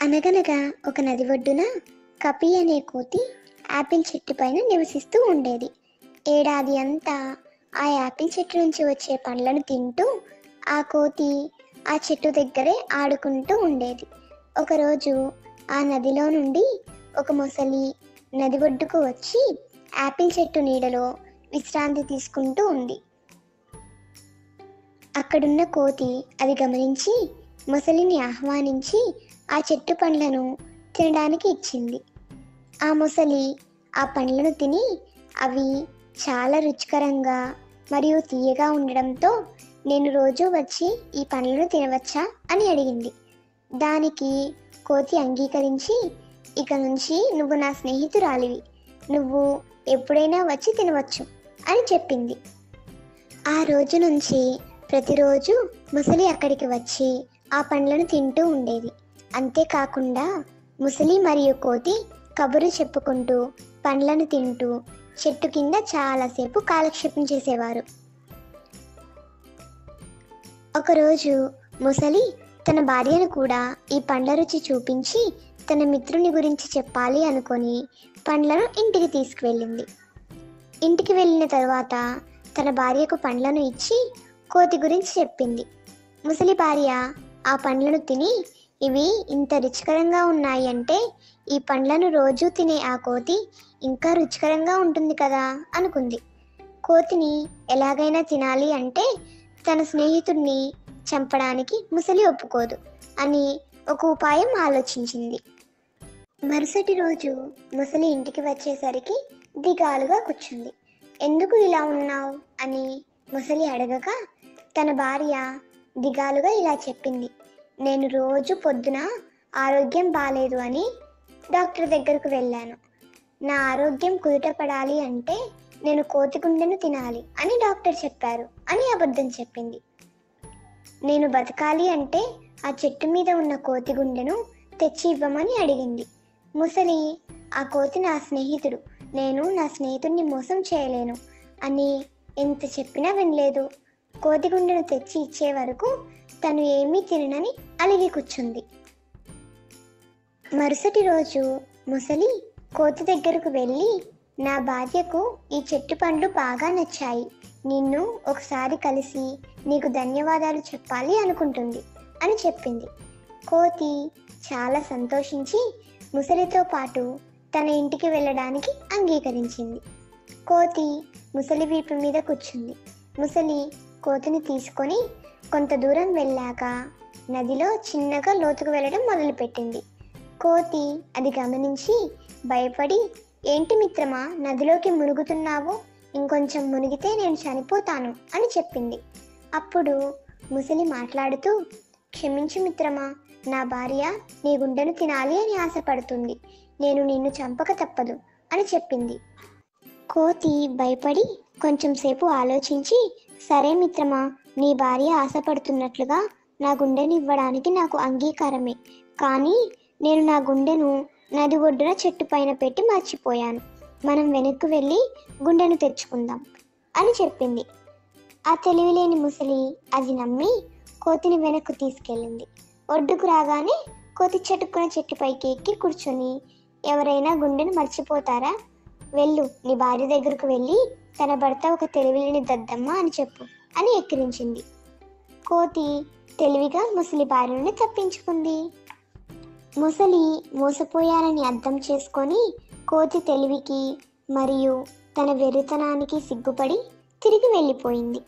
అనగనగా ఒక నది ఒడ్డున కపి అనే కోతి యాపిల్ చెట్టు పైన నివసిస్తూ ఉండేది. ఏడాది అంతా ఆ యాపిల్ చెట్టు నుంచి వచ్చే పండ్లను తింటూ ఆ కోతి ఆ చెట్టు దగ్గరే ఆడుకుంటూ ఉండేది. ఒకరోజు ఆ నదిలో నుండి ఒక మొసలి నది ఒడ్డుకు వచ్చి యాపిల్ చెట్టు నీడలో విశ్రాంతి తీసుకుంటూ ఉంది. అక్కడున్న కోతి అది గమనించి మొసలిని ఆహ్వానించి ఆ చెట్టు పండ్లను తినడానికి ఇచ్చింది. ఆ మొసలి ఆ పండ్లను తిని అవి చాలా రుచికరంగా మరియు తీయగా ఉండడంతో నేను రోజు వచ్చి ఈ పండ్లను తినవచ్చా అని అడిగింది. దానికి కోతి అంగీకరించి ఇక నుంచి నువ్వు నా స్నేహితురాలివి. నువ్వు ఎప్పుడైనా వచ్చి తినవచ్చు అని చెప్పింది. ఆ రోజు నుంచి ప్రతిరోజు ముసలి అక్కడికి వచ్చి ఆ పండ్లను తింటూ ఉండేది. అంతేకాకుండా ముసలి మరియు కోతి కబురు చెప్పుకుంటూ పండ్లను తింటూ చెట్టు కింద చాలాసేపు కాలక్షేపం చేసేవారు. ఒకరోజు ముసలి తన భార్యను కూడా ఈ పండ్ల రుచి చూపించి తన మిత్రుని గురించి చెప్పాలి అనుకొని పండ్లను ఇంటికి తీసుకువెళ్ళింది. ఇంటికి వెళ్ళిన తర్వాత తన భార్యకు పండ్లను ఇచ్చి కోతి గురించి చెప్పింది. ముసలి భార్య ఆ పండ్లను తిని ఇవి ఇంత రుచికరంగా ఉన్నాయి అంటే ఈ పండ్లను రోజూ తినే ఆ కోతి ఇంకా రుచికరంగా ఉంటుంది కదా అనుకుంది. కోతిని ఎలాగైనా తినాలి అంటే తన స్నేహితుడిని చంపడానికి ముసలి ఒప్పుకోదు అని ఒక ఉపాయం ఆలోచించింది. మరుసటి రోజు ముసలి ఇంటికి వచ్చేసరికి దిగాలుగా కూర్చుంది. ఎందుకు ఇలా ఉన్నావు? అని ముసలి అడగగా తన భార్య దిగాలుగా ఇలా చెప్పింది. నేను రోజు పొద్దున ఆరోగ్యం బాగాలేదు అని డాక్టర్ దగ్గరకు వెళ్ళాను. నా ఆరోగ్యం కుదుటపడాలి అంటే నేను కోతి గుండెను తినాలి అని డాక్టర్ చెప్పారు అని అబద్ధం చెప్పింది. నేను బతకాలి అంటే ఆ చెట్టు మీద ఉన్న కోతి గుండెను తెచ్చి ఇవ్వమని అడిగింది. ముసలి ఆ కోతి నా స్నేహితుడు. నేను నా స్నేహితుడిని మోసం చేయలేను అని ఎంత చెప్పినా వినలేదు. కోతి గుండెను తెచ్చి ఇచ్చే వరకు తను ఏమీ తిననని అలిగి కూర్చుంది. మరుసటి రోజు ముసలి కోతి దగ్గరకు వెళ్ళి నా భార్యకు ఈ చెట్టు పండ్లు బాగా నచ్చాయి. నిన్ను ఒకసారి కలిసి నీకు ధన్యవాదాలు చెప్పాలి అనుకుంటుంది అని చెప్పింది. కోతి చాలా సంతోషించి ముసలితో పాటు తన ఇంటికి వెళ్ళడానికి అంగీకరించింది. కోతి ముసలి వీపు మీద కూర్చుంది. ముసలి కోతిని తీసుకొని కొంత దూరం వెళ్ళాక నదిలో చిన్నగా లోతుకు వెళ్ళడం మొదలుపెట్టింది. కోతి అది గమనించి భయపడి ఏంటి మిత్రమా నదిలోకి మునుగుతున్నావు? ఇంకొంచెం మునిగితే నేను చనిపోతాను అని చెప్పింది. అప్పుడు ముసలి మాట్లాడుతూ క్షమించు మిత్రమా నా భార్య నీ గుండెను తినాలి అని ఆశపడుతుంది. నేను నిన్ను చంపక తప్పదు అని చెప్పింది. కోతి భయపడి కొంచెం సేపు ఆలోచించి సరే మిత్రమా నీ భార్య ఆశపడుతున్నట్లుగా నా గుండెనివ్వడానికి నాకు అంగీకారమే. కానీ నేను నా గుండెను నది ఒడ్డున చెట్టు పైన పెట్టి మర్చిపోయాను. మనం వెనక్కు వెళ్ళి గుండెను తెచ్చుకుందాం అని చెప్పింది. ఆ తెలివిలేని ముసలి అది నమ్మి కోతిని వెనక్కు తీసుకెళ్ళింది. ఒడ్డుకు రాగానే కోతి చెట్టుకున్న చెట్టుపైకి ఎక్కి కూర్చొని ఎవరైనా గుండెను మర్చిపోతారా? వెళ్ళు నీ భార్య దగ్గరకు వెళ్ళి తన భర్త ఒక తెలివిలేని దద్దమ్మ అని చెప్పు అని ఎక్కిరించింది. కోతి తెలివిగా ముసలి భార్య నుండి తప్పించుకుంది. ముసలి మోసపోయారని అర్థం చేసుకొని కోతి తెలివికి మరియు తన వెర్రితనానికి సిగ్గుపడి తిరిగి వెళ్ళిపోయింది.